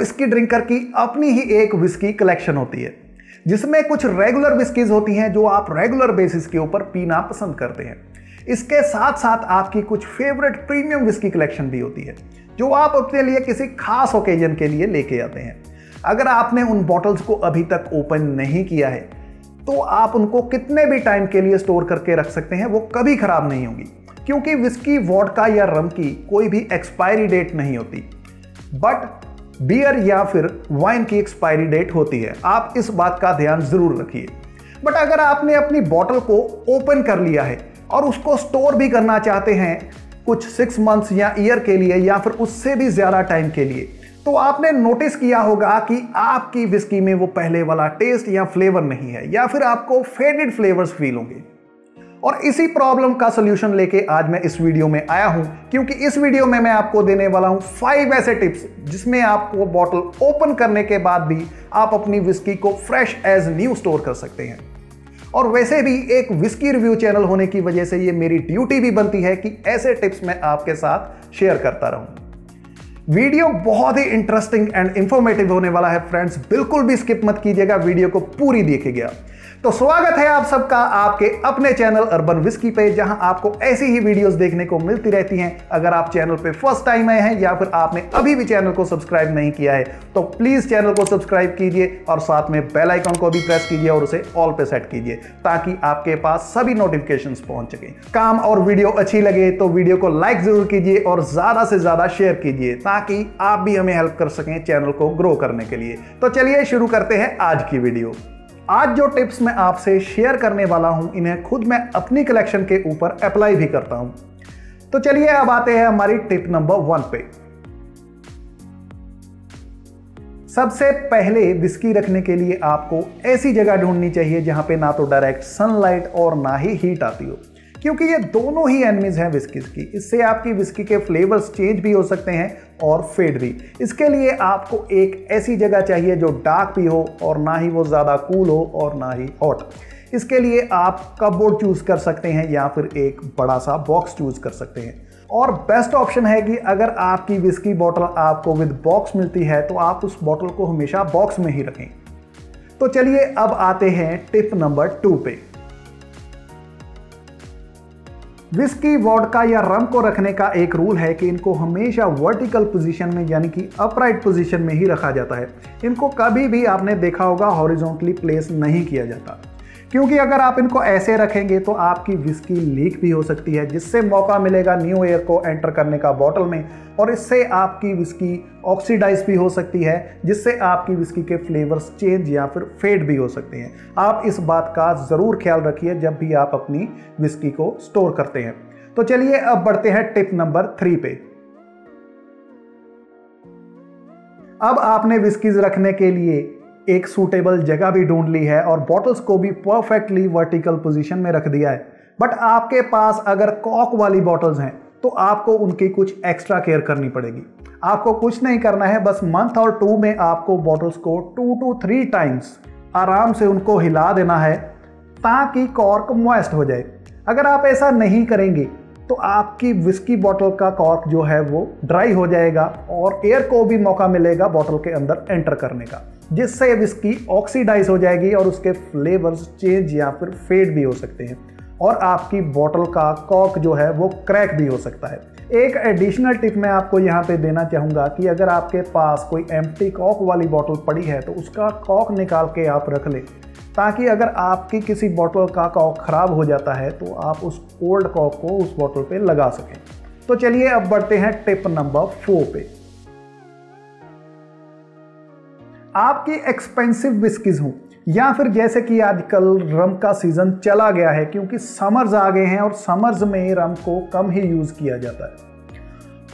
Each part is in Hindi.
विस्की ड्रिंकर की अपनी ही एक विस्की कलेक्शन होती है, जिसमें कुछ रेगुलर विस्कीज होती हैं जो आप रेगुलर बेसिस के ऊपर पीना पसंद करते हैं। इसके साथ साथ आपकी कुछ फेवरेट प्रीमियम विस्की कलेक्शन भी होती है, जो आप अपने लिए किसी खास ओकेजन के लिए लेके आते हैं। अगर आपने उन बॉटल्स को अभी तक ओपन नहीं किया है तो आप उनको कितने भी टाइम के लिए स्टोर करके रख सकते हैं, वो कभी खराब नहीं होगी। क्योंकि विस्की वॉडका या रम की कोई भी एक्सपायरी डेट नहीं होती। बट बियर या फिर वाइन की एक्सपायरी डेट होती है। आप इस बात का ध्यान ज़रूर रखिए। बट अगर आपने अपनी बॉटल को ओपन कर लिया है और उसको स्टोर भी करना चाहते हैं कुछ सिक्स मंथ्स या ईयर के लिए या फिर उससे भी ज़्यादा टाइम के लिए तो आपने नोटिस किया होगा कि आपकी विस्की में वो पहले वाला टेस्ट या फ्लेवर नहीं है या फिर आपको फेडेड फ्लेवर्स फील होंगे। और इसी प्रॉब्लम का सोल्यूशन लेके आज मैं इस वीडियो में आया हूँ, क्योंकि इस वीडियो में मैं आपको देने वाला हूँ फाइव ऐसे टिप्स जिसमें आपको बॉटल ओपन करने के बाद भी आप अपनी विस्की को फ्रेश एज न्यू स्टोर कर सकते हैं। और वैसे भी एक विस्की रिव्यू चैनल होने की वजह से ये मेरी ड्यूटी भी बनती है कि ऐसे टिप्स मैं आपके साथ शेयर करता रहूँ। वीडियो बहुत ही इंटरेस्टिंग एंड इंफॉर्मेटिव होने वाला है फ्रेंड्स बिल्कुल भी स्किप मत कीजिएगा वीडियो को पूरी देखिएगा। तो स्वागत है आप सबका आपके अपने चैनल अर्बन विस्की पे, जहाँ आपको ऐसी ही वीडियोस देखने को मिलती रहती हैं। अगर आप चैनल पे फ़र्स्ट टाइम आए हैं या फिर आपने अभी भी चैनल को सब्सक्राइब नहीं किया है तो प्लीज़ चैनल को सब्सक्राइब कीजिए और साथ में बेल आइकन को भी प्रेस कीजिए और उसे ऑल पे सेट कीजिए, ताकि आपके पास सभी नोटिफिकेशन पहुँच सके। काम और वीडियो अच्छी लगे तो वीडियो को लाइक ज़रूर कीजिए और ज़्यादा से ज़्यादा शेयर कीजिए, ताकि आप भी हमें हेल्प कर सकें चैनल को ग्रो करने के लिए। तो चलिए शुरू करते हैं आज की वीडियो। आज जो टिप्स मैं आपसे शेयर करने वाला हूँ, इन्हें खुद मैं अपनी कलेक्शन के ऊपर अप्लाई भी करता हूँ। तो चलिए अब आते हैं हमारी टिप नंबर वन पे। सबसे पहले विस्की रखने के लिए आपको ऐसी जगह ढूंढनी चाहिए जहाँ पे ना तो डायरेक्ट सनलाइट और ना ही हीट आती हो। क्योंकि ये दोनों ही एनमीज हैं विस्कीज की। इससे आपकी विस्की के फ्लेवर्स चेंज भी हो सकते हैं और फेड भी। इसके लिए आपको एक ऐसी जगह चाहिए जो डार्क भी हो और ना ही वो ज़्यादा कूल हो और ना ही हॉट इसके लिए आप कपबोर्ड चूज़ कर सकते हैं या फिर एक बड़ा सा बॉक्स चूज़ कर सकते हैं। और बेस्ट ऑप्शन है कि अगर आपकी विस्की बॉटल आपको विद बॉक्स मिलती है तो आप उस बॉटल को हमेशा बॉक्स में ही रखें। तो चलिए अब आते हैं टिप नंबर टू पे। विस्की वॉडका या रम को रखने का एक रूल है कि इनको हमेशा वर्टिकल पोजीशन में, यानी कि अपराइट पोजीशन में ही रखा जाता है। इनको कभी भी आपने देखा होगा हॉरिजॉन्टली प्लेस नहीं किया जाता। क्योंकि अगर आप इनको ऐसे रखेंगे तो आपकी विस्की लीक भी हो सकती है, जिससे मौका मिलेगा न्यू एयर को एंटर करने का बॉटल में, और इससे आपकी विस्की ऑक्सीडाइज भी हो सकती है, जिससे आपकी विस्की के फ्लेवर्स चेंज या फिर फेड भी हो सकते हैं। आप इस बात का ज़रूर ख्याल रखिए जब भी आप अपनी विस्की को स्टोर करते हैं। तो चलिए अब बढ़ते हैं टिप नंबर थ्री पे। अब आपने विस्कीज रखने के लिए एक सूटेबल जगह भी ढूंढ ली है और बॉटल्स को भी परफेक्टली वर्टिकल पोजीशन में रख दिया है। बट आपके पास अगर कॉक वाली बॉटल्स हैं तो आपको उनकी कुछ एक्स्ट्रा केयर करनी पड़ेगी। आपको कुछ नहीं करना है, बस मंथ और टू में आपको बॉटल्स को टू टू थ्री टाइम्स आराम से उनको हिला देना है ताकि कॉर्क मॉइस्ट हो जाए। अगर आप ऐसा नहीं करेंगे तो आपकी विस्की बॉटल का कॉर्क जो है वो ड्राई हो जाएगा और एयर को भी मौका मिलेगा बॉटल के अंदर एंटर करने का। जिससे विस्की ऑक्सीडाइज हो जाएगी और उसके फ्लेवर्स चेंज या फिर फेड भी हो सकते हैं। और आपकी बॉटल का कॉक जो है वो क्रैक भी हो सकता है। एक एडिशनल टिप मैं आपको यहाँ पे देना चाहूँगा कि अगर आपके पास कोई एम्प्टी कॉक वाली बॉटल पड़ी है तो उसका कॉक निकाल के आप रख लें। ताकि अगर आपकी किसी बॉटल का कॉक ख़राब हो जाता है तो आप उस ओल्ड कॉक को उस बॉटल पे लगा सकें। तो चलिए अब बढ़ते हैं टिप नंबर फोर पे। आपकी एक्सपेंसिव विस्कीज हों, या फिर जैसे कि आजकल रम का सीज़न चला गया है, क्योंकि समर्स आ गए हैं और समर्स में रम को कम ही यूज़ किया जाता है।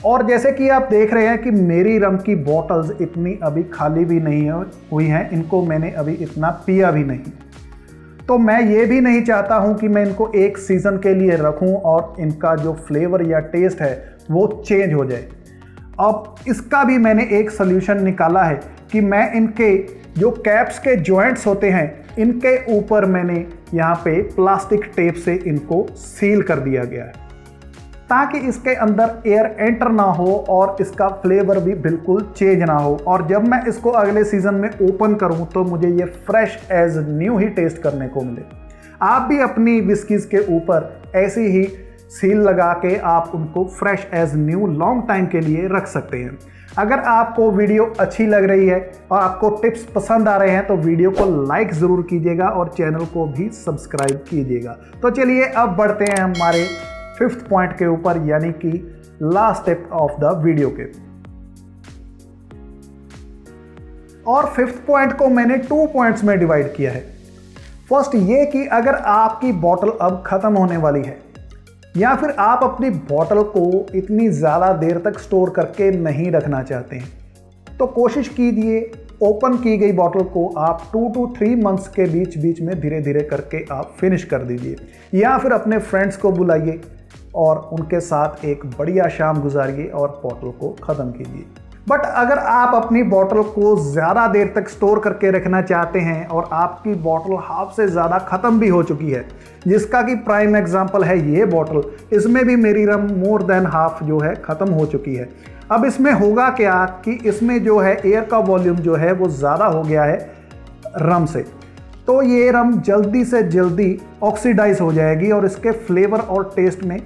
और जैसे कि आप देख रहे हैं कि मेरी रम की बॉटल्स इतनी अभी खाली भी नहीं हुई हैं, इनको मैंने अभी इतना पिया भी नहीं। तो मैं ये भी नहीं चाहता हूँ कि मैं इनको एक सीज़न के लिए रखूँ और इनका जो फ्लेवर या टेस्ट है, वो चेंज हो जाए। अब इसका भी मैंने एक सोल्यूशन निकाला है कि मैं इनके जो कैप्स के जॉइंट्स होते हैं, इनके ऊपर मैंने यहाँ पे प्लास्टिक टेप से इनको सील कर दिया गया है। ताकि इसके अंदर एयर एंटर ना हो और इसका फ्लेवर भी बिल्कुल चेंज ना हो। और जब मैं इसको अगले सीज़न में ओपन करूँ तो मुझे ये फ्रेश एज न्यू ही टेस्ट करने को मिले। आप भी अपनी विस्कीज के ऊपर ऐसी ही सील लगा के आप उनको fresh as new long time के लिए रख सकते हैं। अगर आपको वीडियो अच्छी लग रही है और आपको टिप्स पसंद आ रहे हैं तो वीडियो को लाइक ज़रूर कीजिएगा और चैनल को भी सब्सक्राइब कीजिएगा। तो चलिए अब बढ़ते हैं हमारे फिफ्थ पॉइंट के ऊपर, यानी कि last step of the video के। और फिफ्थ पॉइंट को मैंने टू पॉइंट्स में डिवाइड किया है। फ़र्स्ट ये कि अगर आपकी बॉटल अब ख़त्म होने वाली है या फिर आप अपनी बॉटल को इतनी ज़्यादा देर तक स्टोर करके नहीं रखना चाहते हैं। तो कोशिश कीजिए ओपन की गई बॉटल को आप टू टू थ्री मंथ्स के बीच बीच में धीरे धीरे करके आप फिनिश कर दीजिए। या फिर अपने फ्रेंड्स को बुलाइए और उनके साथ एक बढ़िया शाम गुजारिए और बॉटल को ख़त्म कीजिए। बट अगर आप अपनी बॉटल को ज़्यादा देर तक स्टोर करके रखना चाहते हैं और आपकी बॉटल हाफ़ से ज़्यादा ख़त्म भी हो चुकी है, जिसका कि प्राइम एग्जांपल है ये बॉटल इसमें भी मेरी रम मोर देन हाफ़ जो है ख़त्म हो चुकी है। अब इसमें होगा क्या कि इसमें जो है एयर का वॉल्यूम जो है वो ज़्यादा हो गया है रम से। तो ये रम जल्दी से जल्दी ऑक्सीडाइज हो जाएगी और इसके फ्लेवर और टेस्ट में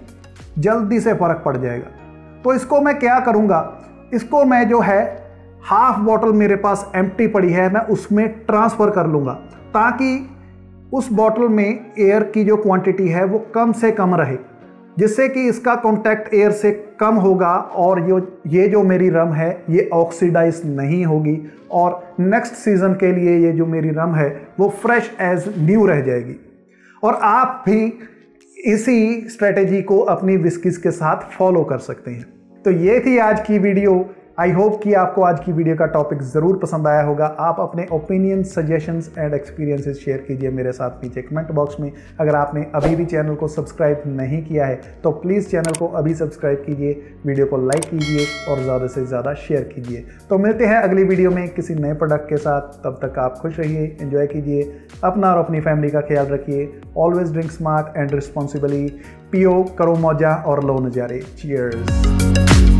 जल्दी से फ़र्क पड़ जाएगा। तो इसको मैं क्या करूँगा? इसको मैं जो है हाफ़ बॉटल मेरे पास एम्प्टी पड़ी है, मैं उसमें ट्रांसफ़र कर लूँगा, ताकि उस बॉटल में एयर की जो क्वांटिटी है, वो कम से कम रहे, जिससे कि इसका कॉन्टैक्ट एयर से कम होगा और ये ये जो मेरी रम है, ये ऑक्सीडाइज नहीं होगी और नेक्स्ट सीज़न के लिए ये जो मेरी रम है, वो फ्रेश एज न्यू रह जाएगी। और आप भी इसी स्ट्रेटेजी को अपनी विस्किस के साथ फॉलो कर सकते हैं। तो ये थी आज की वीडियो। आई होप कि आपको आज की वीडियो का टॉपिक ज़रूर पसंद आया होगा। आप अपने opinion suggestions and experiences share कीजिए मेरे साथ नीचे कमेंट बॉक्स में। अगर आपने अभी भी चैनल को सब्सक्राइब नहीं किया है तो प्लीज़ चैनल को अभी सब्सक्राइब कीजिए वीडियो को लाइक कीजिए और ज़्यादा से ज़्यादा शेयर कीजिए। तो मिलते हैं अगली वीडियो में किसी नए प्रोडक्ट के साथ। तब तक आप खुश रहिए इन्जॉय कीजिए, अपना और अपनी फैमिली का ख्याल रखिए। Always drink smart and responsibly पियो करो मौजा और लो नज़ारे। चीयर्स